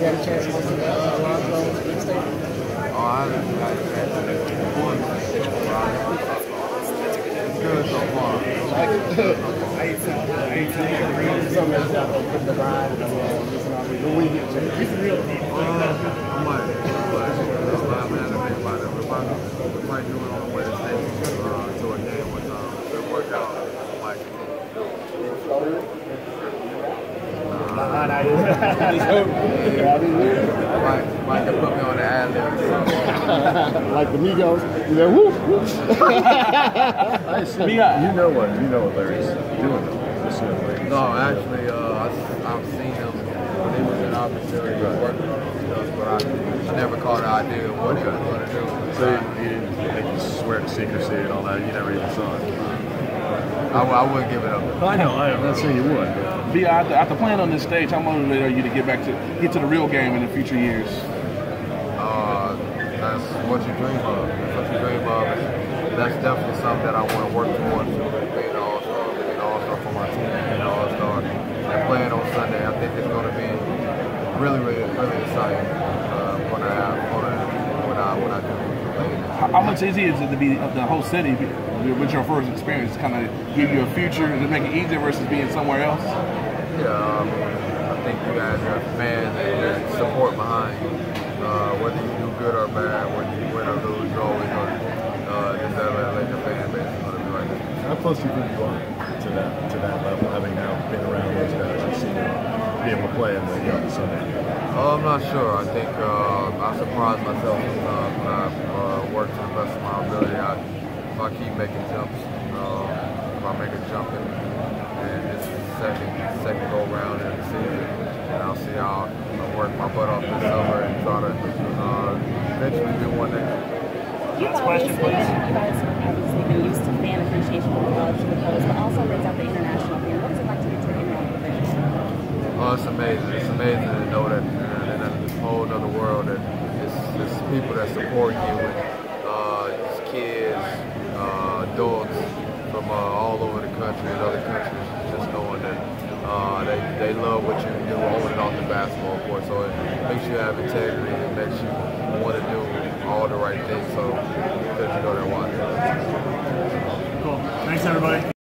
got a chance to listen to uh, Lonzo Big State? Oh, I haven't had a chance to one. It's good so far. Some of out there putting the ride and uh, listen to the we get to. Uh, I might, but that's why I'm having to think about it. We might, we might do it on Wednesday uh, to a game with um, if it work out. I might continue to do it. Might, might put me on the ad lib like the Migos, you know, whoop, whoop. I assume, you know what you know what Larry's doing though. No, actually, uh, I, I've seen him when he was in opportunity to work with us, but I, I never caught an idea of what he was going to do. So you, you didn't make you swear to secrecy and all that. You never even saw it. I, I wouldn't give it up. I know. I'm not saying you would. Be after, after playing on this stage, how motivated are you to get back to get to the real game in the future years? Uh, that's what you dream of. That's what you dream of. That's definitely something that I want to work towards. Being an all-star, being an all-star for my team, being an all-star, and playing on Sunday. I think it's going to be really, really, really exciting uh, when I when I when I when I do play. How, how much easier is it to be of the whole city with your first experience? Kind of give you a future and make it easier versus being somewhere else. Yeah, I I think you guys are fans and support behind you. Uh, whether you do good or bad, whether you win or lose, you're always going to uh, just have a, like your fan base is going to be like that. How close do you think you are to that to that level, having now been around those guys and seen them be able to play in the young Sunday? Uh, I'm not sure. I think uh, I surprised myself sometimes when I uh, work to the best of my ability. I, if I keep making jumps, uh, if I make a jump in, and this is the second, second go round in the season, and I'll see how I work my butt off this summer and try to uh, eventually do one next year. You've obviously, you guys have obviously been used to fan appreciation from college to the pros, but also brings out the international fan. What is it like to return in that division? Oh, it's amazing. It's amazing to know that in this whole other world that it's, it's people that support you with uh, it's kids, uh, adults from uh, all over the country and other countries just knowing that uh, they, they love what you do on and off the basketball court. So it makes you have integrity. It makes you want to do all the right things. So because you know they're watching. Cool. Thanks, everybody.